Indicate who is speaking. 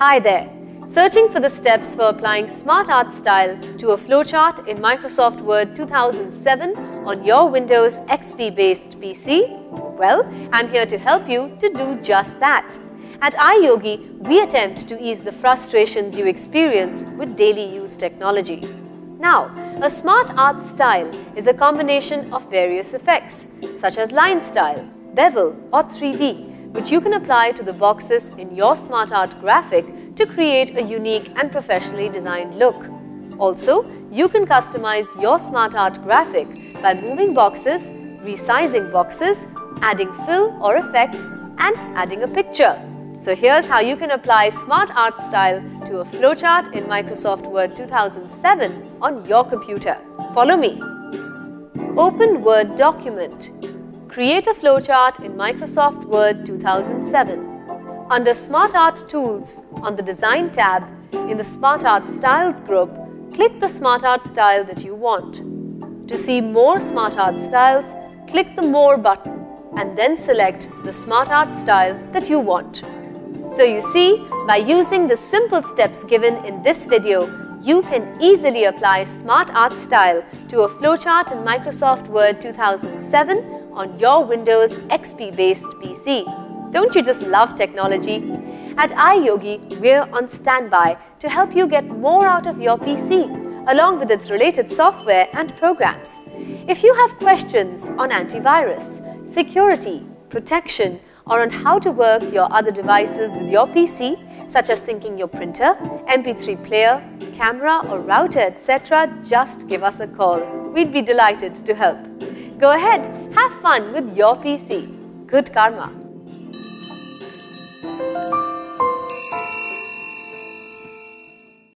Speaker 1: Hi there! Searching for the steps for applying Smart Art Style to a flowchart in Microsoft Word 2007 on your Windows XP based PC? Well, I'm here to help you to do just that. At iYogi, we attempt to ease the frustrations you experience with daily use technology. Now, a smart art style is a combination of various effects, such as line style, bevel or 3D, which you can apply to the boxes in your smart art graphic to create a unique and professionally designed look. Also, you can customize your smart art graphic by moving boxes, resizing boxes, adding fill or effect and adding a picture. So here's how you can apply Smart Art Style to a flowchart in Microsoft Word 2007 on your computer. Follow me. Open Word document. Create a flowchart in Microsoft Word 2007. Under Smart Art Tools on the Design tab in the Smart Art Styles group, click the Smart Art style that you want. To see more Smart Art styles, click the More button and then select the Smart Art style that you want. So you see, by using the simple steps given in this video, you can easily apply Smart Art Style to a flowchart in Microsoft Word 2007 on your Windows XP based PC. Don't you just love technology? At iYogi, we're on standby to help you get more out of your PC, along with its related software and programs. If you have questions on antivirus, security, protection, or on how to work your other devices with your PC, such as syncing your printer, MP3 player, camera or router, etc., just give us a call. We'd be delighted to help. Go ahead, have fun with your PC. Good karma.